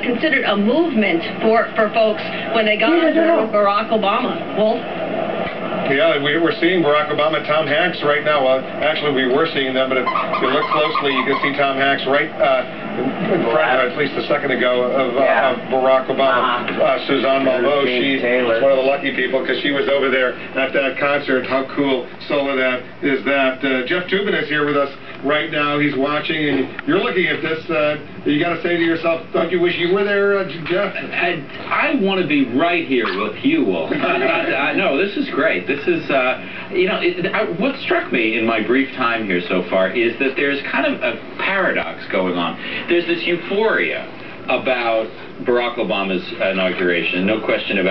considered a movement for, for folks when they got on board Barack Obama. Wolf? Yeah, we, we're seeing Barack Obama, Tom Hanks right now. Well, actually, we were seeing them, but if you look closely, you can see Tom Hanks right uh, in front, uh, at least a second ago, of, uh, Yeah. of Barack Obama. Uh-huh. Uh, Suzanne Malveaux, she's Taylor. one of the lucky people because she was over there at that concert. How cool Soledad is that? Uh, Jeff Toobin is here with us right now. He's watching, and you're looking at this. Uh, you got to say to yourself, don't you wish you were there, uh, Jeff? I, I want to be right here with you, Wolf. I, I, no, this is great. This is, uh, you know, it, I, what struck me in my brief time here so far is that there's kind of a paradox going on. There's this euphoria about Barack Obama's inauguration, no question about